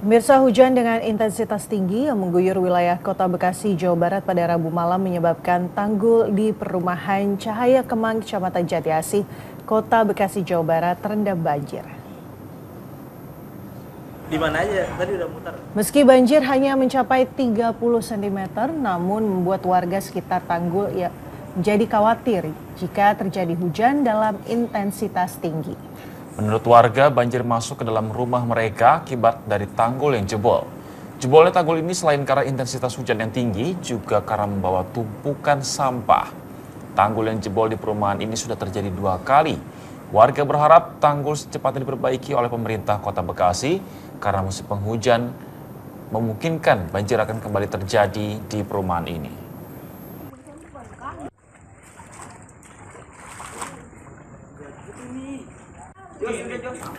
Mirsa hujan dengan intensitas tinggi yang mengguyur wilayah kota Bekasi, Jawa Barat pada Rabu malam menyebabkan tanggul di perumahan Cahaya Kemang, Kecamatan Jati Asih, kota Bekasi, Jawa Barat terendam banjir. Di mana aja? Tadi udah mutar. Meski banjir hanya mencapai 30 cm, namun membuat warga sekitar tanggul ya menjadi khawatir jika terjadi hujan dalam intensitas tinggi. Menurut warga, banjir masuk ke dalam rumah mereka akibat dari tanggul yang jebol. Jebolnya tanggul ini selain karena intensitas hujan yang tinggi, juga karena membawa tumpukan sampah. Tanggul yang jebol di perumahan ini sudah terjadi dua kali. Warga berharap tanggul secepatnya diperbaiki oleh pemerintah kota Bekasi karena musim penghujan memungkinkan banjir akan kembali terjadi di perumahan ini. ini 不要身份证叫啥